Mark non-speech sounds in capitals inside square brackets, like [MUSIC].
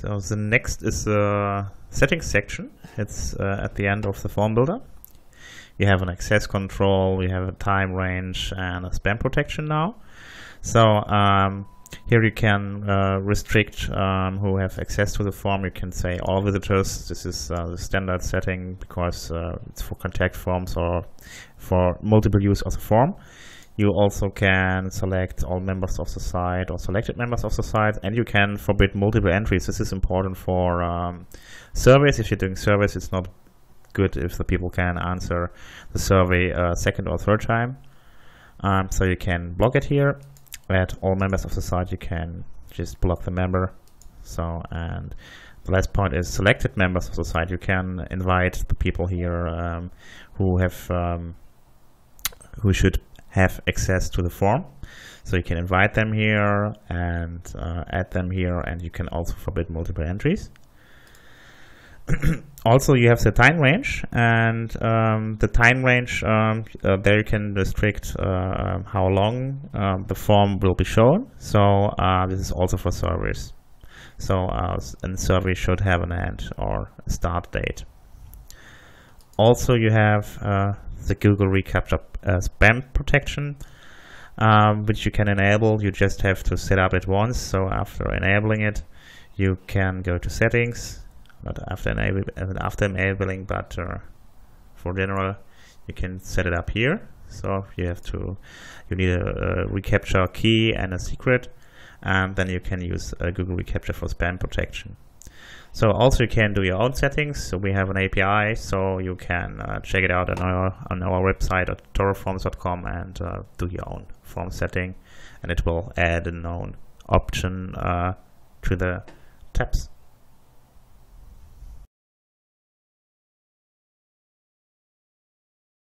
So the next is the settings section. It's uh, at the end of the form builder. You have an access control, you have a time range and a spam protection now. So um, here you can uh, restrict um, who have access to the form. You can say all visitors. This is uh, the standard setting because uh, it's for contact forms or for multiple use of the form. You also can select all members of the site or selected members of the site, and you can forbid multiple entries. This is important for um, surveys. If you're doing surveys, it's not good if the people can answer the survey a second or third time. Um, so you can block it here. At all members of the site, you can just block the member. So, and the last point is selected members of the site. You can invite the people here um, who have um, who should have access to the form. So you can invite them here and uh, add them here and you can also forbid multiple entries. [CLEARS THROAT] also you have the time range and um, the time range um, uh, there you can restrict uh, um, how long um, the form will be shown. So uh, this is also for servers. So uh, a survey should have an end or start date. Also you have uh, the Google reCAPTCHA uh, spam protection, um, which you can enable. You just have to set up it once. So after enabling it, you can go to settings, not after, enable, after enabling, but uh, for general, you can set it up here. So you have to, you need a, a reCAPTCHA key and a secret, and then you can use Google reCAPTCHA for spam protection. So also you can do your own settings. So we have an API, so you can uh, check it out on our on our website at torro-forms.com and uh, do your own form setting, and it will add a known option uh, to the tabs.